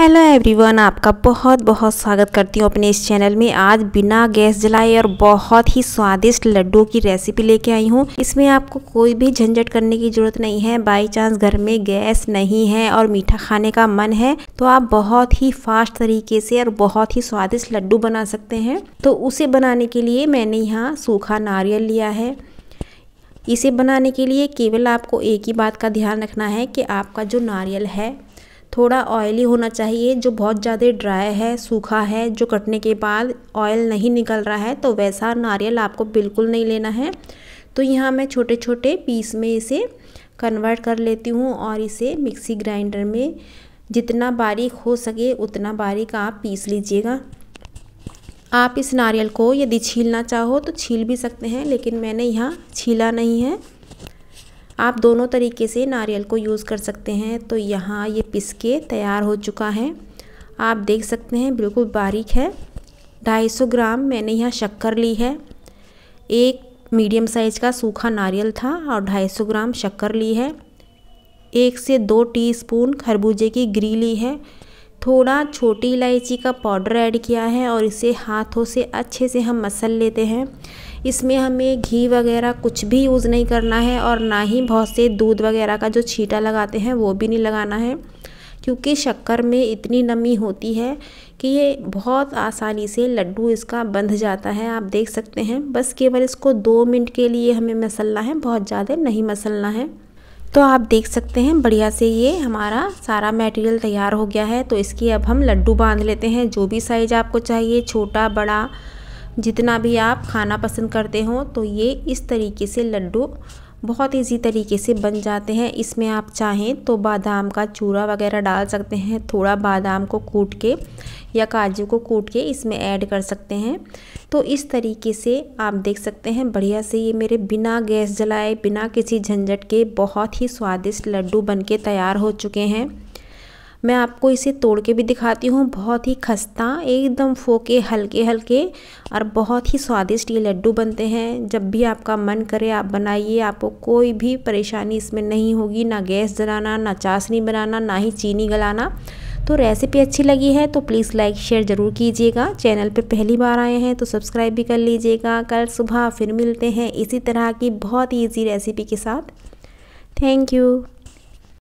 Hello everyone आपका बहुत बहुत स्वागत करती हूँ अपने इस चैनल में। आज बिना गैस जलाए और बहुत ही स्वादिष्ट लड्डू की रेसिपी लेके आई हूँ। इसमें आपको कोई भी झंझट करने की ज़रूरत नहीं है। बाई चांस घर में गैस नहीं है और मीठा खाने का मन है तो आप बहुत ही फास्ट तरीके से और बहुत ही स्वादिष्ट लड्डू बना सकते हैं। तो उसे बनाने के लिए मैंने यहाँ सूखा नारियल लिया है। इसे बनाने के लिए केवल आपको एक ही बात का ध्यान रखना है कि आपका जो नारियल है थोड़ा ऑयली होना चाहिए, जो बहुत ज़्यादा ड्राई है, सूखा है, जो कटने के बाद ऑयल नहीं निकल रहा है तो वैसा नारियल आपको बिल्कुल नहीं लेना है। तो यहाँ मैं छोटे छोटे पीस में इसे कन्वर्ट कर लेती हूँ और इसे मिक्सी ग्राइंडर में जितना बारीक हो सके, उतना बारीक आप पीस लीजिएगा। आप इस नारियल को यदि छीलना चाहो तो छील भी सकते हैं, लेकिन मैंने यहाँ छीला नहीं है। आप दोनों तरीके से नारियल को यूज़ कर सकते हैं। तो यहाँ ये पिस के तैयार हो चुका है। आप देख सकते हैं, बिल्कुल बारीक है। 250 ग्राम मैंने यहाँ शक्कर ली है। एक मीडियम साइज़ का सूखा नारियल था और 250 ग्राम शक्कर ली है। एक से दो टीस्पून खरबूजे की ग्री ली है। थोड़ा छोटी इलायची का पाउडर ऐड किया है और इसे हाथों से अच्छे से हम मसल लेते हैं। इसमें हमें घी वगैरह कुछ भी यूज़ नहीं करना है और ना ही बहुत से दूध वगैरह का जो छीटा लगाते हैं वो भी नहीं लगाना है। क्योंकि शक्कर में इतनी नमी होती है कि ये बहुत आसानी से लड्डू इसका बंध जाता है, आप देख सकते हैं। बस केवल इसको दो मिनट के लिए हमें मसलना है, बहुत ज़्यादा नहीं मसलना है। तो आप देख सकते हैं, बढ़िया से ये हमारा सारा मटेरियल तैयार हो गया है। तो इसकी अब हम लड्डू बाँध लेते हैं, जो भी साइज़ आपको चाहिए, छोटा, बड़ा जितना भी आप खाना पसंद करते हो तो ये इस तरीके से लड्डू बहुत ईजी तरीके से बन जाते हैं। इसमें आप चाहें तो बादाम का चूरा वगैरह डाल सकते हैं, थोड़ा बादाम को कूट के या काजू को कूट के इसमें ऐड कर सकते हैं। तो इस तरीके से आप देख सकते हैं, बढ़िया से ये मेरे बिना गैस जलाए, बिना किसी झंझट के बहुत ही स्वादिष्ट लड्डू बन के तैयार हो चुके हैं। मैं आपको इसे तोड़ के भी दिखाती हूँ। बहुत ही खस्ता, एकदम फोके, हल्के हल्के और बहुत ही स्वादिष्ट ये लड्डू बनते हैं। जब भी आपका मन करे, आप बनाइए। आपको कोई भी परेशानी इसमें नहीं होगी। ना गैस जलाना, ना चाशनी बनाना, ना ही चीनी गलाना। तो रेसिपी अच्छी लगी है तो प्लीज़ लाइक, शेयर ज़रूर कीजिएगा। चैनल पे पहली बार आए हैं तो सब्सक्राइब भी कर लीजिएगा। कल सुबह फिर मिलते हैं इसी तरह की बहुत ईजी रेसिपी के साथ। Thank you